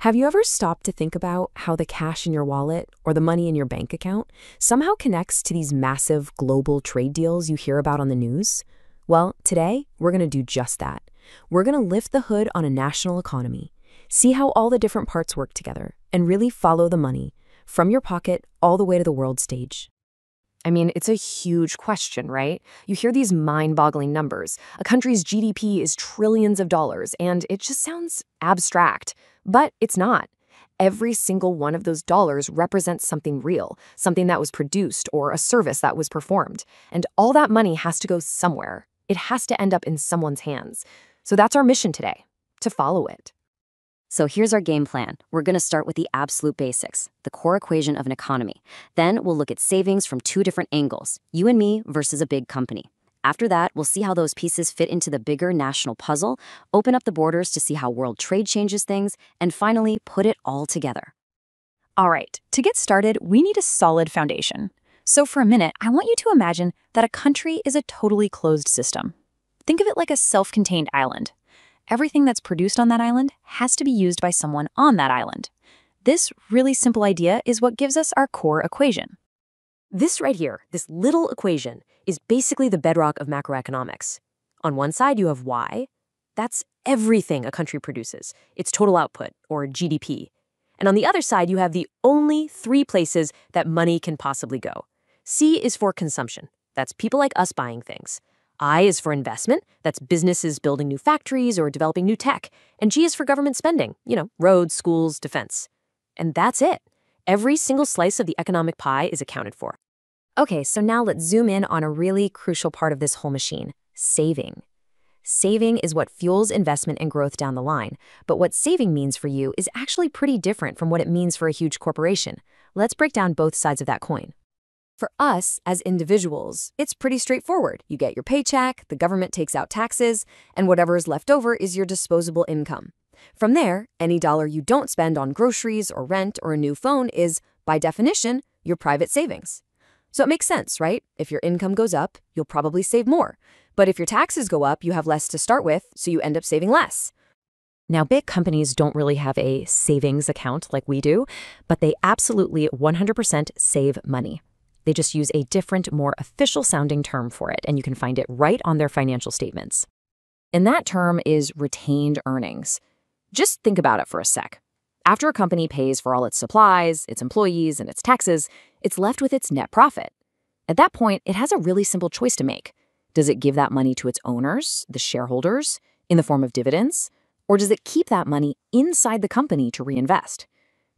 Have you ever stopped to think about how the cash in your wallet or the money in your bank account somehow connects to these massive global trade deals you hear about on the news? Well, today we're going to do just that. We're going to lift the hood on a national economy, see how all the different parts work together, and really follow the money from your pocket all the way to the world stage. I mean, it's a huge question, right? You hear these mind boggling numbers. A country's GDP is trillions of dollars, and it just sounds abstract. But it's not. Every single one of those dollars represents something real, something that was produced or a service that was performed. And all that money has to go somewhere. It has to end up in someone's hands. So that's our mission today to follow it. So here's our game plan. We're going to start with the absolute basics, the core equation of an economy. Then we'll look at savings from two different angles you and me versus a big company. After that, we'll see how those pieces fit into the bigger national puzzle, open up the borders to see how world trade changes things, and finally put it all together. All right, to get started, we need a solid foundation. So for a minute, I want you to imagine that a country is a totally closed system. Think of it like a self-contained island. Everything that's produced on that island has to be used by someone on that island. This really simple idea is what gives us our core equation. This right here, this little equation, is basically the bedrock of macroeconomics. On one side, you have Y. That's everything a country produces, its total output, or GDP. And on the other side, you have the only three places that money can possibly go. C is for consumption. That's people like us buying things. I is for investment. That's businesses building new factories or developing new tech. And G is for government spending, you know, roads, schools, defense. And that's it. Every single slice of the economic pie is accounted for. Okay, so now let's zoom in on a really crucial part of this whole machine saving. Saving is what fuels investment and growth down the line, but what saving means for you is actually pretty different from what it means for a huge corporation. Let's break down both sides of that coin. For us, as individuals, it's pretty straightforward. You get your paycheck, the government takes out taxes, and whatever is left over is your disposable income. From there, any dollar you don't spend on groceries or rent or a new phone is, by definition, your private savings. So it makes sense, right? If your income goes up, you'll probably save more. But if your taxes go up, you have less to start with, so you end up saving less. Now, big companies don't really have a savings account like we do, but they absolutely 100% save money. They just use a different, more official sounding term for it, and you can find it right on their financial statements. And that term is retained earnings. Just think about it for a sec. After a company pays for all its supplies, its employees, and its taxes, it's left with its net profit. At that point, it has a really simple choice to make. Does it give that money to its owners, the shareholders, in the form of dividends? Or does it keep that money inside the company to reinvest?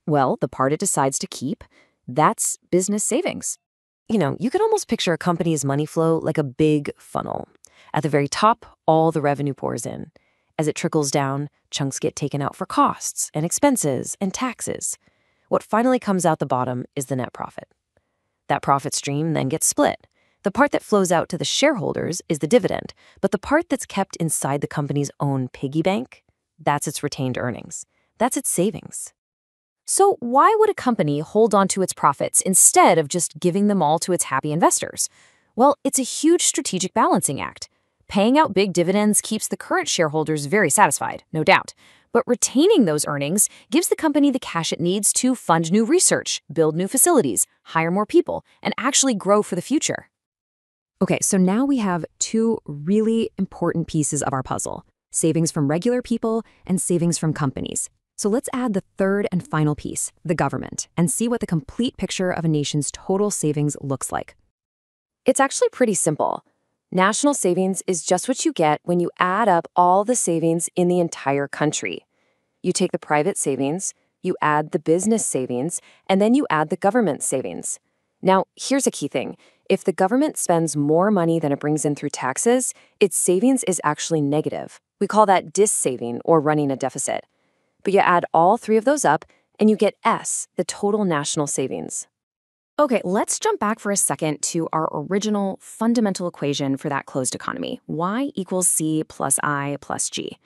Well, the part it decides to keep, that's business savings. You know, you can almost picture a company's money flow like a big funnel. At the very top, all the revenue pours in. As it trickles down, chunks get taken out for costs and expenses and taxes. What finally comes out the bottom is the net profit. That profit stream then gets split. The part that flows out to the shareholders is the dividend, but the part that's kept inside the company's own piggy bank, that's its retained earnings. That's its savings. So, why would a company hold on to its profits instead of just giving them all to its happy investors? Well, it's a huge strategic balancing act. Paying out big dividends keeps the current shareholders very satisfied, no doubt. But retaining those earnings gives the company the cash it needs to fund new research, build new facilities, hire more people, and actually grow for the future. Okay, so now we have two really important pieces of our puzzle savings from regular people and savings from companies. So let's add the third and final piece, the government, and see what the complete picture of a nation's total savings looks like. It's actually pretty simple. National savings is just what you get when you add up all the savings in the entire country. You take the private savings, you add the business savings, and then you add the government savings. Now, here's a key thing. If the government spends more money than it brings in through taxes, its savings is actually negative. We call that dis-saving or running a deficit. But you add all three of those up, and you get S, the total national savings. Okay, let's jump back for a second to our original fundamental equation for that closed economy, y equals c plus i plus g.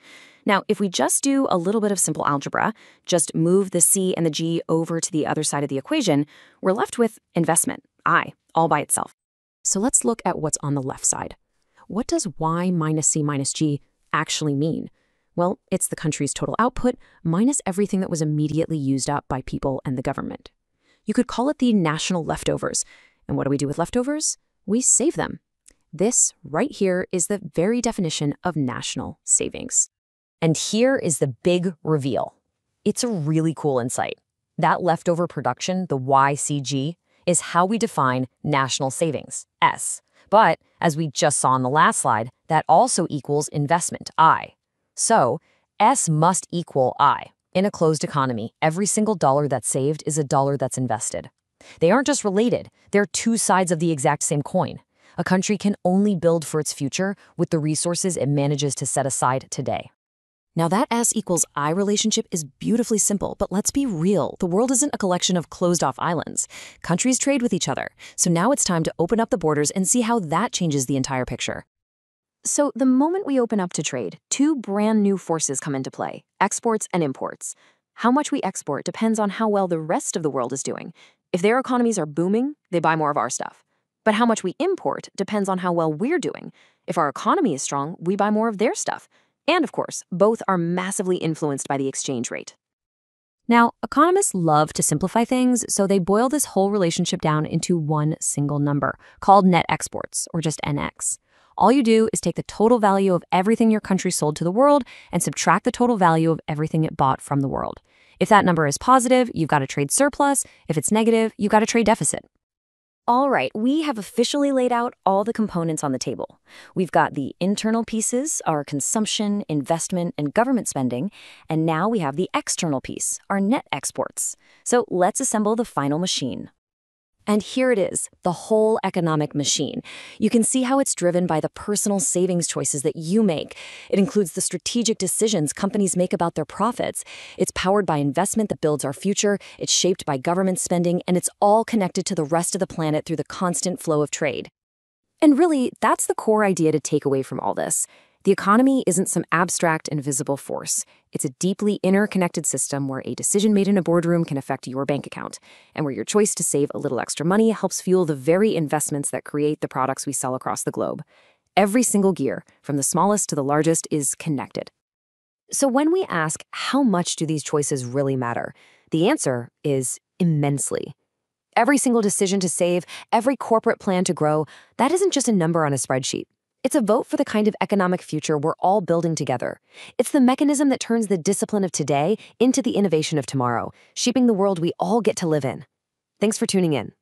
Now, if we just do a little bit of simple algebra, just move the c and the g over to the other side of the equation, we're left with investment, i, all by itself. So let's look at what's on the left side. What does y minus c minus g actually mean? Well, it's the country's total output minus everything that was immediately used up by people and the government. You could call it the national leftovers. And what do we do with leftovers? We save them. This, right here, is the very definition of national savings. And here is the big reveal. It's a really cool insight. That leftover production, the YCG, is how we define national savings, S. But, as we just saw on the last slide, that also equals investment, I. So, S must equal I. In a closed economy, every single dollar that's saved is a dollar that's invested. They aren't just related, they're two sides of the exact same coin. A country can only build for its future with the resources it manages to set aside today. Now, that S equals I relationship is beautifully simple, but let's be real. The world isn't a collection of closed off islands. Countries trade with each other. So now it's time to open up the borders and see how that changes the entire picture. So, the moment we open up to trade, two brand new forces come into play exports and imports. How much we export depends on how well the rest of the world is doing. If their economies are booming, they buy more of our stuff. But how much we import depends on how well we're doing. If our economy is strong, we buy more of their stuff. And of course, both are massively influenced by the exchange rate. Now, economists love to simplify things, so they boil this whole relationship down into one single number, called net exports, or just NX. All you do is take the total value of everything your country sold to the world and subtract the total value of everything it bought from the world. If that number is positive, you've got a trade surplus. If it's negative, you've got a trade deficit. All right, we have officially laid out all the components on the table. We've got the internal pieces, our consumption, investment, and government spending, and now we have the external piece, our net exports. So let's assemble the final machine. And here it is, the whole economic machine. You can see how it's driven by the personal savings choices that you make. It includes the strategic decisions companies make about their profits. It's powered by investment that builds our future, it's shaped by government spending, and it's all connected to the rest of the planet through the constant flow of trade. And really, that's the core idea to take away from all this. The economy isn't some abstract, invisible force. It's a deeply interconnected system where a decision made in a boardroom can affect your bank account, and where your choice to save a little extra money helps fuel the very investments that create the products we sell across the globe. Every single gear, from the smallest to the largest, is connected. So when we ask, how much do these choices really matter? The answer is immensely. Every single decision to save, every corporate plan to grow, that isn't just a number on a spreadsheet. It's a vote for the kind of economic future we're all building together. It's the mechanism that turns the discipline of today into the innovation of tomorrow, shaping the world we all get to live in. Thanks for tuning in.